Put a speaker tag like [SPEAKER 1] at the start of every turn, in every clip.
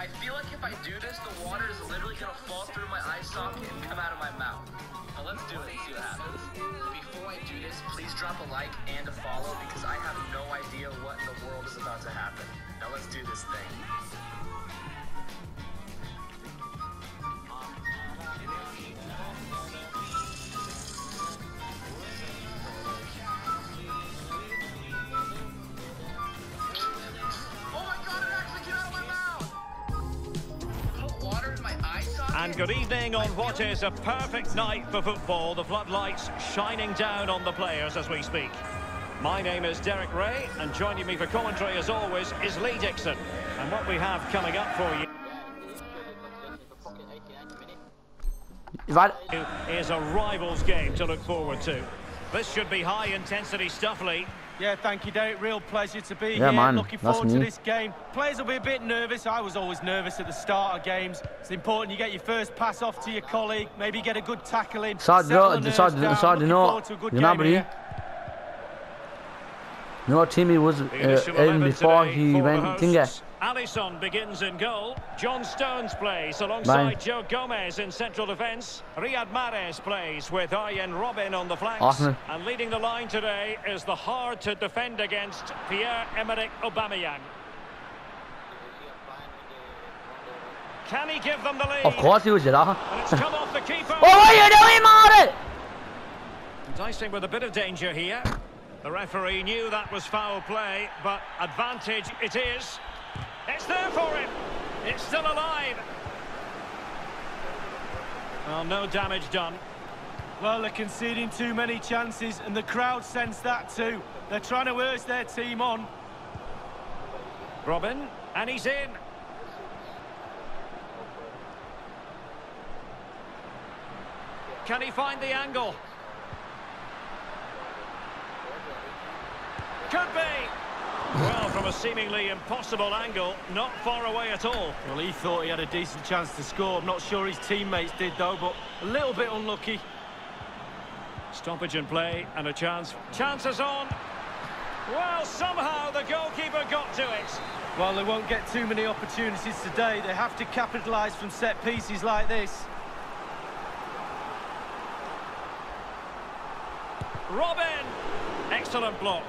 [SPEAKER 1] I feel like if I do this, the water is literally gonna fall through my eye socket and come out of my mouth. Let's do it and see what happens. Drop a like and a follow because I have no idea what in the world is about to happen. Now let's do this thing.
[SPEAKER 2] And good evening on what is a perfect night for football. The floodlights shining down on the players as we speak. My name is Derek Ray, and joining me for commentary as always is Lee Dixon. And what we have coming up for you is a rivals game to look forward to. This should be high intensity stuff, Lee.
[SPEAKER 3] Yeah, thank you, Derek. Real pleasure to be
[SPEAKER 4] Yeah,
[SPEAKER 3] here.
[SPEAKER 4] man,
[SPEAKER 3] Looking forward to this game. Players will be a bit nervous. I was always nervous at the start of games. It's important you get your first pass off to your colleague, maybe get a good tackle in.
[SPEAKER 4] Sad,
[SPEAKER 3] settle
[SPEAKER 4] no,
[SPEAKER 3] the nerves
[SPEAKER 4] sad, sad,
[SPEAKER 3] Looking
[SPEAKER 4] no,
[SPEAKER 3] forward to a good
[SPEAKER 4] you know,
[SPEAKER 3] game
[SPEAKER 4] buddy.
[SPEAKER 3] here.
[SPEAKER 4] you know what team he was uh, in before
[SPEAKER 2] today
[SPEAKER 4] he went
[SPEAKER 2] hosts.
[SPEAKER 4] Tinga?
[SPEAKER 2] Alisson begins in goal. John Stones plays alongside. Joe Gomez in central defence. Riyad Mahrez plays with Arjen Robben on the flanks.
[SPEAKER 4] Arsenal.
[SPEAKER 2] And leading the line today is the hard to defend against Pierre-Emerick Aubameyang. Can he give them the lead?
[SPEAKER 4] Of course he was there.
[SPEAKER 2] And it's come off the keeper.
[SPEAKER 4] Oh, what are you doing, Marty?
[SPEAKER 2] Dicing with a bit of danger here. The referee knew that was foul play, but advantage it is. It's there for him. It's still alive. Well, no damage done.
[SPEAKER 3] Well, they're conceding too many chances, and the crowd sense that too. They're trying to urge their team on.
[SPEAKER 2] Robben, and he's in. Can he find the angle? Could be. Well, from a seemingly impossible angle, not far away at all.
[SPEAKER 3] Well, he thought he had a decent chance to score. I'm not sure his teammates did, though, but a little bit unlucky.
[SPEAKER 2] Stoppage in play and a chance. Chances on. Well, somehow the goalkeeper got to it.
[SPEAKER 3] Well, they won't get too many opportunities today. They have to capitalise from set pieces like this.
[SPEAKER 2] Robben! Excellent block.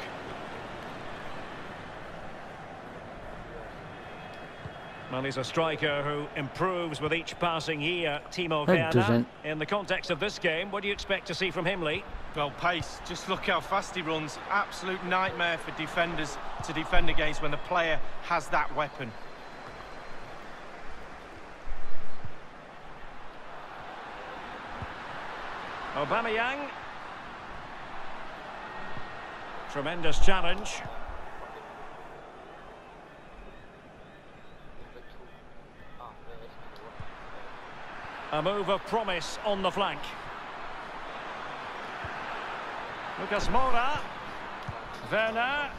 [SPEAKER 2] Well, he's a striker who improves with each passing year, Timo
[SPEAKER 4] It
[SPEAKER 2] Werner.
[SPEAKER 4] doesn't.
[SPEAKER 2] In the context of this game, what do you expect to see from him, Lee?
[SPEAKER 3] Well, pace. Just look how fast he runs. Absolute nightmare for defenders to defend against when the player has that weapon.
[SPEAKER 2] Aubameyang. Tremendous challenge. A move of promise on the flank. Lucas Moura. Werner.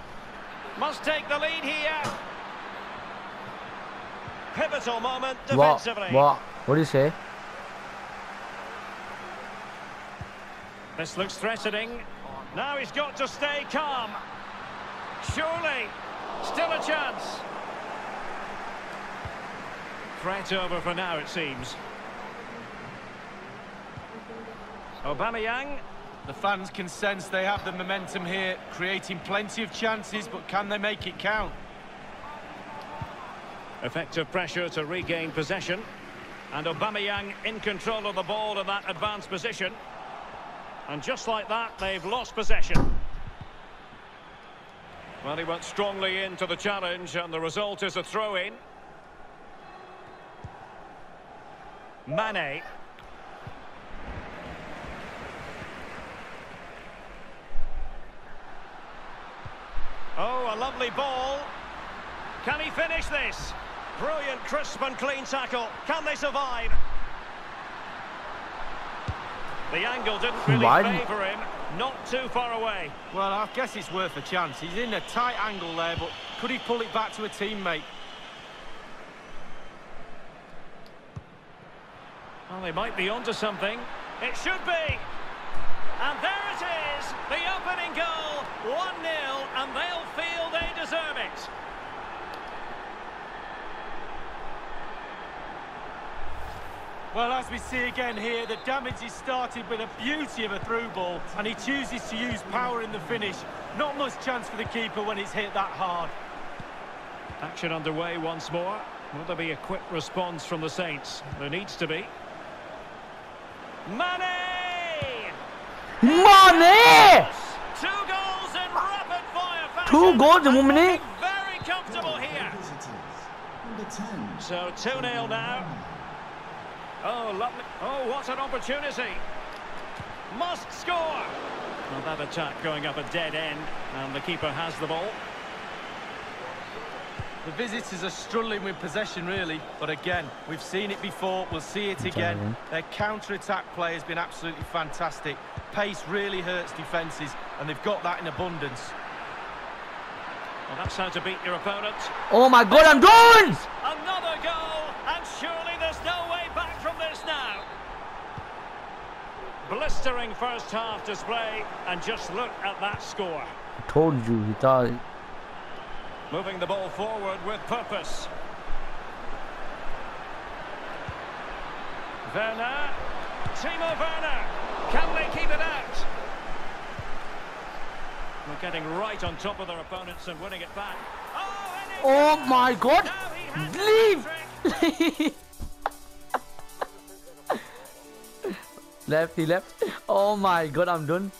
[SPEAKER 2] Must take the lead here. Pivotal moment
[SPEAKER 4] What? What? What do you say?
[SPEAKER 2] This looks threatening. Now he's got to stay calm. Surely, still a chance. Threat over for now, it seems. Aubameyang.
[SPEAKER 3] The fans can sense they have the momentum here, creating plenty of chances, but can they make it count?
[SPEAKER 2] Effective pressure to regain possession. And Aubameyang in control of the ball in that advanced position. And just like that, they've lost possession. Well, he went strongly into the challenge, and the result is a throw-in. Mane. Oh, a lovely ball. Can he finish this? Brilliant, crisp and clean tackle. Can they survive? The angle didn't really
[SPEAKER 4] Why?
[SPEAKER 2] favour him. not too far away.
[SPEAKER 3] Well, I guess it's worth a chance. He's in a tight angle there, but could he pull it back to a teammate?
[SPEAKER 2] Well, they might be onto something. It should be. And there it is, the opening goal, 1-0, and they'll feel they deserve it.
[SPEAKER 3] Well, as we see again here, the damage is started with a beauty of a through ball, and he chooses to use power in the finish. Not much chance for the keeper when it's hit that hard.
[SPEAKER 2] Action underway once more. Will there be a quick response from the Saints? There needs to be. Mane!
[SPEAKER 4] Mane!
[SPEAKER 2] Two goals in rapid fire fashion.
[SPEAKER 4] Two goals in
[SPEAKER 2] and
[SPEAKER 4] one minute?
[SPEAKER 2] looking Very comfortable here. So 2-0 now. Oh, lovely. Oh, what an opportunity. Must score. Well, that attack going up a dead end, and the keeper has the ball.
[SPEAKER 3] The visitors are struggling with possession, really. But again, we've seen it before, we'll see it again. Their counter-attack play has been absolutely fantastic. Pace really hurts defences, and they've got that in abundance.
[SPEAKER 2] Well, that's how to beat your opponent.
[SPEAKER 4] Oh my god, I'm done!
[SPEAKER 2] Another goal, and surely there's no way back from this now. Blistering first half display, and just look at that score.
[SPEAKER 4] I told you, he thought.
[SPEAKER 2] Moving the ball forward with purpose. Werner. Timo Werner. Can they keep it out? We're getting right on top of their opponents and winning it back. Oh, it-
[SPEAKER 4] Oh my god!
[SPEAKER 2] Now he has the
[SPEAKER 4] Leave! left, he left. Oh my god, I'm done.